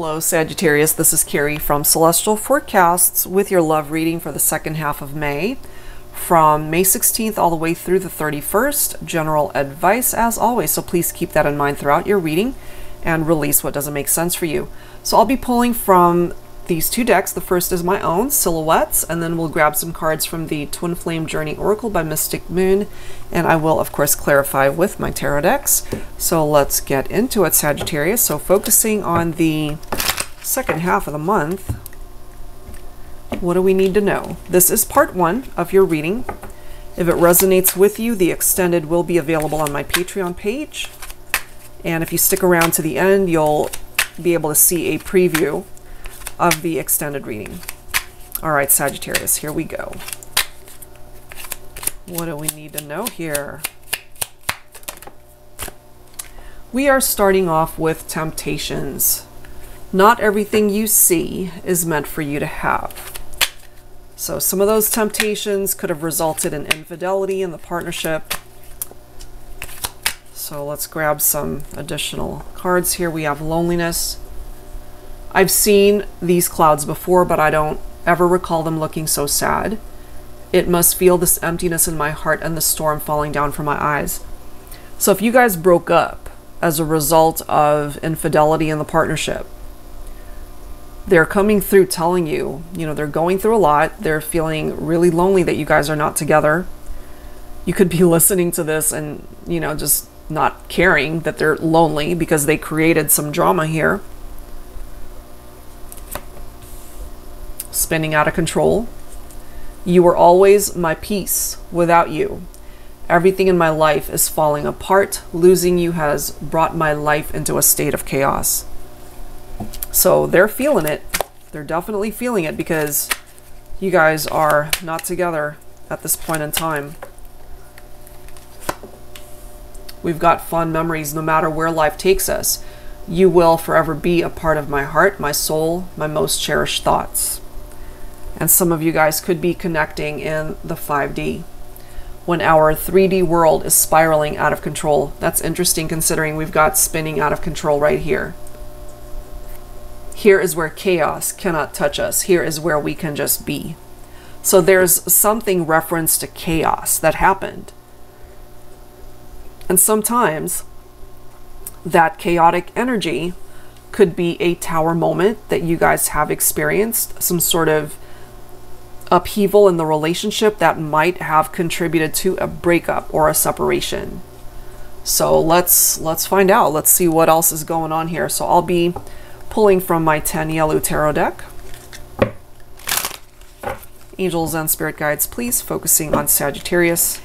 Hello, Sagittarius. This is Carrie from Celestial Forecasts with your love reading for the second half of May. From May 16th all the way through the 31st, general advice as always, so please keep that in mind throughout your reading and release what doesn't make sense for you. So I'll be pulling from these two decks. The first is my own, Silhouettes, and then we'll grab some cards from the Twin Flame Journey Oracle by Mystic Moon, and I will, of course, clarify with my tarot decks. So let's get into it, Sagittarius. So focusing on the second half of the month, what do we need to know? This is part one of your reading. If it resonates with you, the extended will be available on my Patreon page. And if you stick around to the end, you'll be able to see a preview of the extended reading. All right, Sagittarius, here we go. What do we need to know here? We are starting off with temptations. Not everything you see is meant for you to have. So some of those temptations could have resulted in infidelity in the partnership. So let's grab some additional cards here. We have loneliness, I've seen these clouds before, but I don't ever recall them looking so sad. It must feel this emptiness in my heart and the storm falling down from my eyes. So if you guys broke up as a result of infidelity in the partnership, they're coming through telling you, you know, they're going through a lot. They're feeling really lonely that you guys are not together. You could be listening to this and, you know, just not caring that they're lonely because they created some drama here. Spinning out of control. You were always my peace without you. Everything in my life is falling apart. Losing you has brought my life into a state of chaos. So they're feeling it. They're definitely feeling it because you guys are not together at this point in time. We've got fond memories no matter where life takes us. You will forever be a part of my heart, my soul, my most cherished thoughts and some of you guys could be connecting in the 5D when our 3D world is spiraling out of control. That's interesting considering we've got spinning out of control right here. Here is where chaos cannot touch us. Here is where we can just be. So there's something reference to chaos that happened. And sometimes that chaotic energy could be a tower moment that you guys have experienced, some sort of upheaval in the relationship that might have contributed to a breakup or a separation. So let's let's find out. Let's see what else is going on here. So I'll be pulling from my Tanielu tarot deck. Angels and spirit guides, please, focusing on Sagittarius.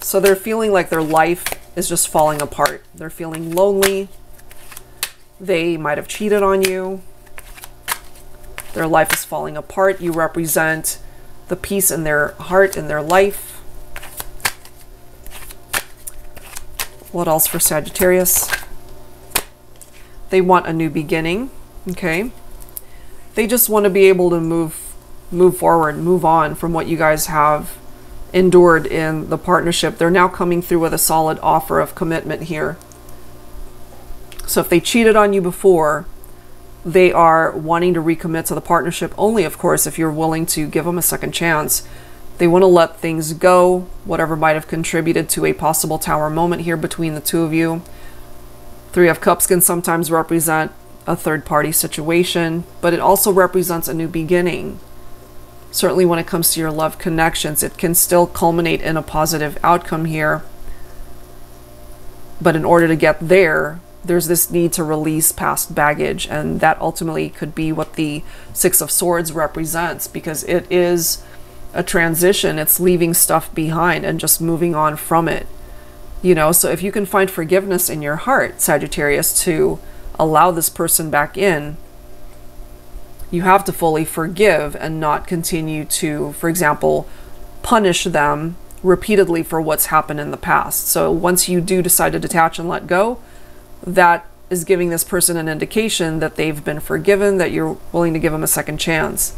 So they're feeling like their life is just falling apart. They're feeling lonely. They might have cheated on you. Their life is falling apart. You represent the peace in their heart, in their life. What else for Sagittarius? They want a new beginning. Okay. They just want to be able to move move forward, move on from what you guys have endured in the partnership. They're now coming through with a solid offer of commitment here. So if they cheated on you before, they are wanting to recommit to the partnership only, of course, if you're willing to give them a second chance. They want to let things go, whatever might have contributed to a possible tower moment here between the two of you. Three of Cups can sometimes represent a third party situation, but it also represents a new beginning. Certainly, when it comes to your love connections, it can still culminate in a positive outcome here. But in order to get there, there's this need to release past baggage, and that ultimately could be what the Six of Swords represents because it is a transition. It's leaving stuff behind and just moving on from it. You know, so if you can find forgiveness in your heart, Sagittarius, to allow this person back in, you have to fully forgive and not continue to, for example, punish them repeatedly for what's happened in the past. So once you do decide to detach and let go, that is giving this person an indication that they've been forgiven, that you're willing to give them a second chance.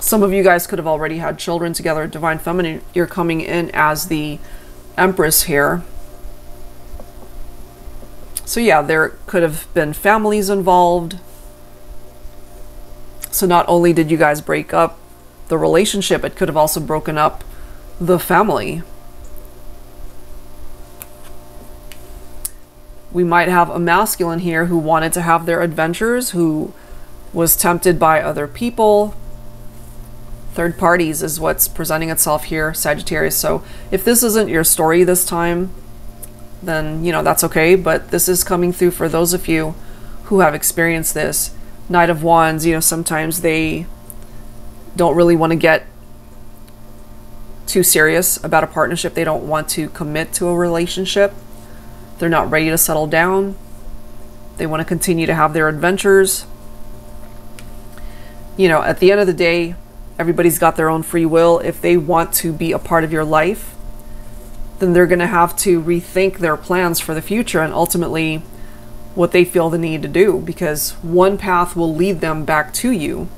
Some of you guys could have already had children together. Divine Feminine, you're coming in as the Empress here. So, yeah, there could have been families involved. So, not only did you guys break up the relationship, it could have also broken up the family. We might have a masculine here who wanted to have their adventures, who was tempted by other people. Third parties is what's presenting itself here, Sagittarius. So if this isn't your story this time, then, you know, that's okay. But this is coming through for those of you who have experienced this. Knight of Wands, you know, sometimes they don't really want to get too serious about a partnership. They don't want to commit to a relationship. They're not ready to settle down. They want to continue to have their adventures. You know, at the end of the day, everybody's got their own free will. If they want to be a part of your life, then they're going to have to rethink their plans for the future and ultimately what they feel the need to do because one path will lead them back to you.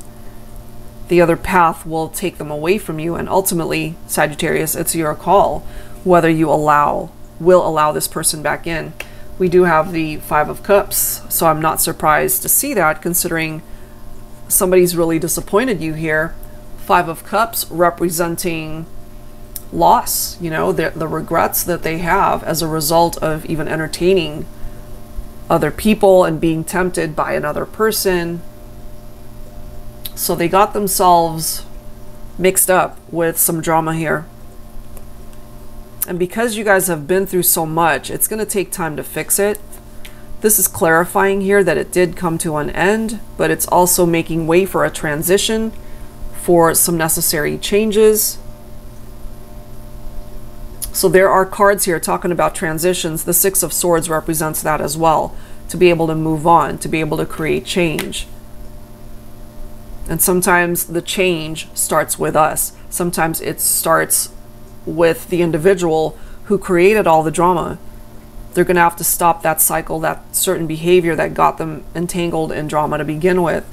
The other path will take them away from you and ultimately, Sagittarius, it's your call whether you allow will allow this person back in. We do have the 5 of cups, so I'm not surprised to see that considering somebody's really disappointed you here. Five of Cups representing loss, you know, the, the regrets that they have as a result of even entertaining other people and being tempted by another person. So they got themselves mixed up with some drama here. And because you guys have been through so much, it's going to take time to fix it. This is clarifying here that it did come to an end, but it's also making way for a transition for some necessary changes. So there are cards here talking about transitions. The Six of Swords represents that as well. To be able to move on, to be able to create change. And sometimes the change starts with us. Sometimes it starts with the individual who created all the drama they're going to have to stop that cycle, that certain behavior that got them entangled in drama to begin with.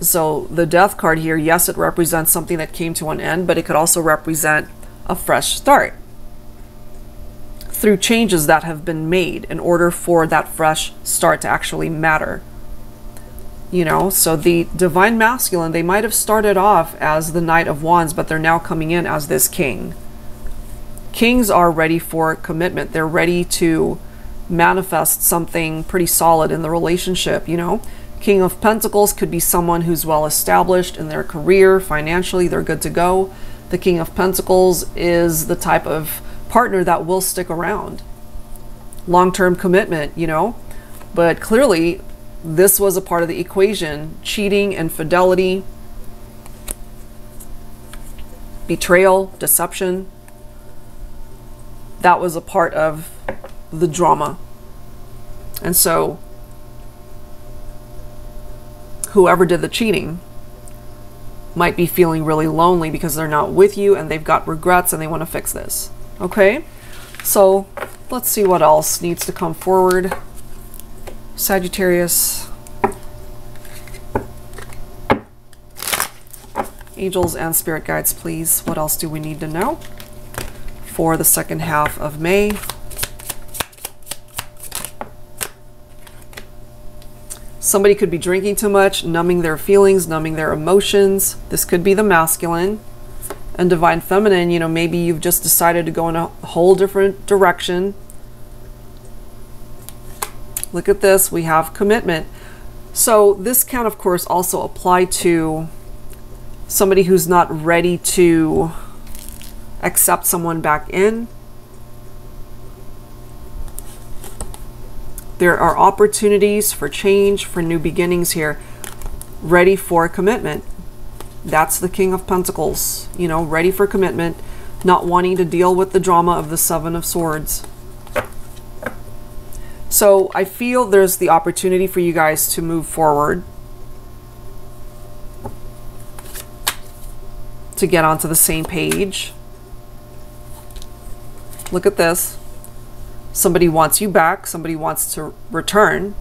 So the death card here, yes, it represents something that came to an end, but it could also represent a fresh start through changes that have been made in order for that fresh start to actually matter. You know, so the divine masculine, they might have started off as the Knight of Wands, but they're now coming in as this king. Kings are ready for commitment. They're ready to manifest something pretty solid in the relationship, you know? King of Pentacles could be someone who's well established in their career, financially, they're good to go. The King of Pentacles is the type of partner that will stick around. Long term commitment, you know? But clearly, this was a part of the equation cheating, infidelity, betrayal, deception that was a part of the drama. And so, whoever did the cheating might be feeling really lonely because they're not with you and they've got regrets and they want to fix this. Okay? So, let's see what else needs to come forward. Sagittarius. Angels and spirit guides, please. What else do we need to know? for the second half of May. Somebody could be drinking too much, numbing their feelings, numbing their emotions. This could be the masculine. And divine feminine, you know, maybe you've just decided to go in a whole different direction. Look at this, we have commitment. So this can, of course, also apply to somebody who's not ready to accept someone back in. There are opportunities for change, for new beginnings here, ready for commitment. That's the King of Pentacles, you know, ready for commitment, not wanting to deal with the drama of the Seven of Swords. So I feel there's the opportunity for you guys to move forward, to get onto the same page. Look at this. Somebody wants you back. Somebody wants to return.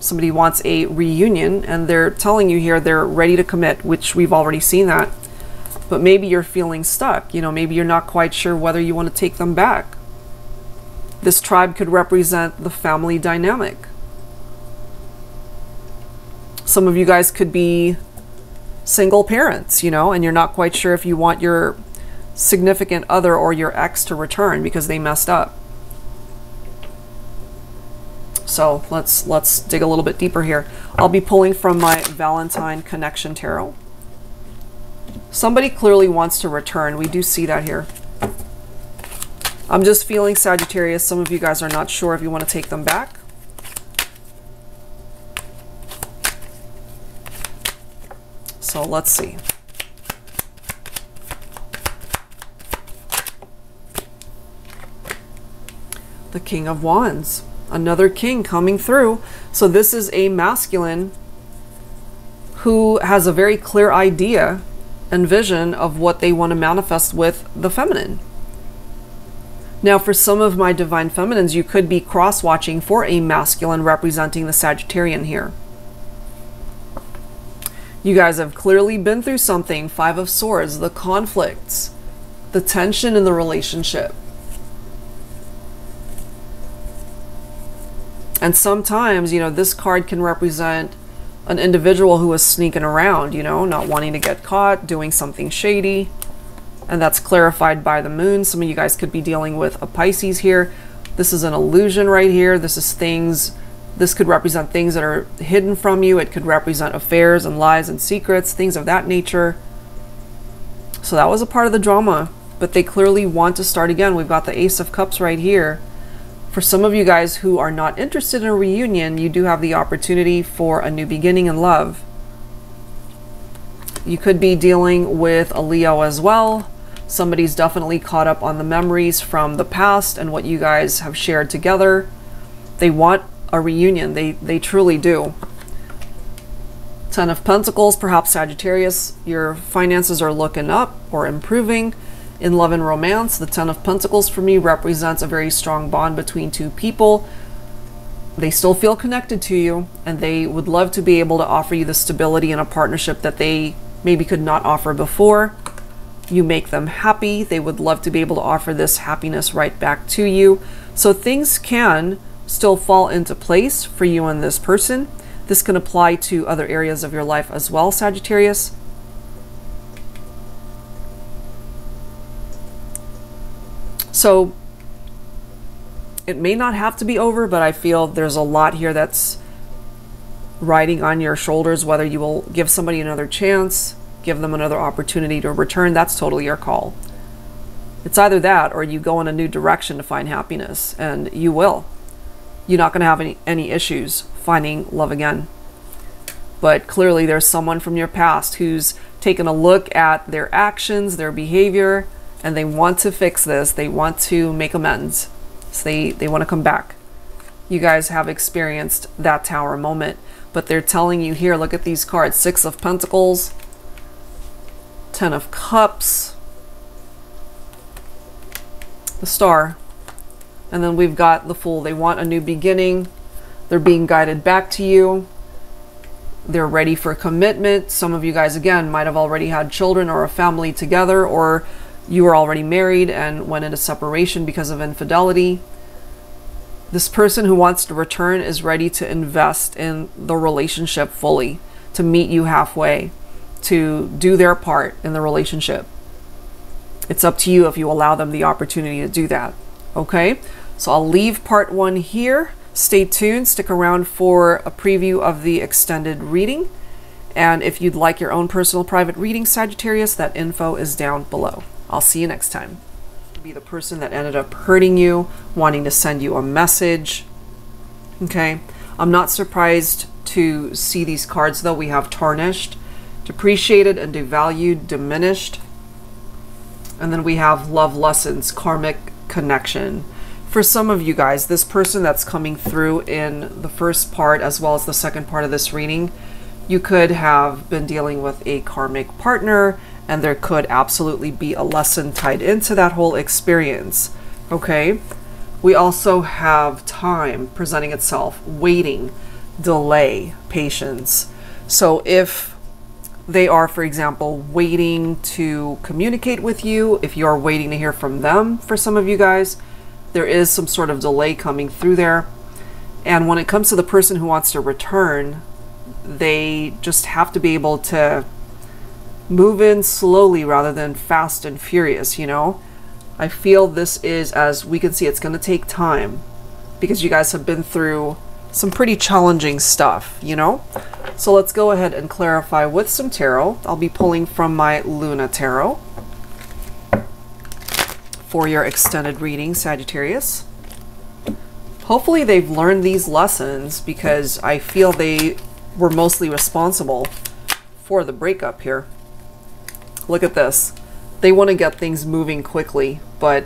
Somebody wants a reunion, and they're telling you here they're ready to commit, which we've already seen that. But maybe you're feeling stuck. You know, maybe you're not quite sure whether you want to take them back. This tribe could represent the family dynamic. Some of you guys could be single parents, you know, and you're not quite sure if you want your significant other or your ex to return because they messed up. So let's let's dig a little bit deeper here. I'll be pulling from my Valentine Connection Tarot. Somebody clearly wants to return. We do see that here. I'm just feeling Sagittarius. Some of you guys are not sure if you want to take them back. So let's see. The King of Wands. Another king coming through. So this is a masculine who has a very clear idea and vision of what they want to manifest with the feminine. Now, for some of my divine feminines, you could be cross watching for a masculine representing the Sagittarian here. You guys have clearly been through something. Five of Swords, the conflicts, the tension in the relationship. And sometimes, you know, this card can represent an individual who is sneaking around, you know, not wanting to get caught, doing something shady. And that's clarified by the moon. Some of you guys could be dealing with a Pisces here. This is an illusion right here. This is things this could represent things that are hidden from you. It could represent affairs and lies and secrets, things of that nature. So that was a part of the drama, but they clearly want to start again. We've got the Ace of Cups right here. For some of you guys who are not interested in a reunion, you do have the opportunity for a new beginning in love. You could be dealing with a Leo as well. Somebody's definitely caught up on the memories from the past and what you guys have shared together. They want a reunion. They, they truly do. Ten of Pentacles, perhaps Sagittarius, your finances are looking up or improving. In love and romance, the Ten of Pentacles for me represents a very strong bond between two people. They still feel connected to you and they would love to be able to offer you the stability in a partnership that they maybe could not offer before. You make them happy. They would love to be able to offer this happiness right back to you. So things can still fall into place for you and this person. This can apply to other areas of your life as well, Sagittarius. So it may not have to be over, but I feel there's a lot here that's riding on your shoulders, whether you will give somebody another chance, give them another opportunity to return, that's totally your call. It's either that or you go in a new direction to find happiness, and you will you're not going to have any, any issues finding love again. But clearly, there's someone from your past who's taken a look at their actions, their behavior, and they want to fix this. They want to make amends. So they, they want to come back. You guys have experienced that tower moment, but they're telling you here look at these cards Six of Pentacles, Ten of Cups, the Star. And then we've got the Fool. They want a new beginning. They're being guided back to you. They're ready for commitment. Some of you guys, again, might have already had children or a family together, or you were already married and went into separation because of infidelity. This person who wants to return is ready to invest in the relationship fully, to meet you halfway, to do their part in the relationship. It's up to you if you allow them the opportunity to do that. Okay? So I'll leave part one here. Stay tuned, stick around for a preview of the extended reading. And if you'd like your own personal private reading, Sagittarius, that info is down below. I'll see you next time. Be the person that ended up hurting you, wanting to send you a message. Okay, I'm not surprised to see these cards though. We have tarnished, depreciated, and devalued, diminished. And then we have love lessons, karmic connection for some of you guys, this person that's coming through in the first part as well as the second part of this reading, you could have been dealing with a karmic partner and there could absolutely be a lesson tied into that whole experience. Okay? We also have time presenting itself, waiting, delay, patience. So if they are, for example, waiting to communicate with you, if you are waiting to hear from them for some of you guys, there is some sort of delay coming through there. And when it comes to the person who wants to return, they just have to be able to move in slowly rather than fast and furious, you know? I feel this is, as we can see, it's going to take time because you guys have been through some pretty challenging stuff, you know? So let's go ahead and clarify with some tarot. I'll be pulling from my Luna Tarot for your extended reading, Sagittarius. Hopefully they've learned these lessons because I feel they were mostly responsible for the breakup here. Look at this. They want to get things moving quickly, but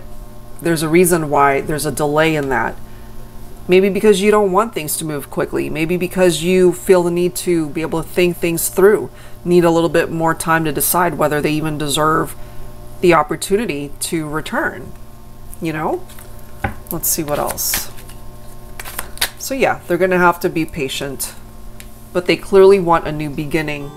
there's a reason why there's a delay in that. Maybe because you don't want things to move quickly. Maybe because you feel the need to be able to think things through. Need a little bit more time to decide whether they even deserve the opportunity to return. You know? Let's see what else. So, yeah, they're going to have to be patient. But they clearly want a new beginning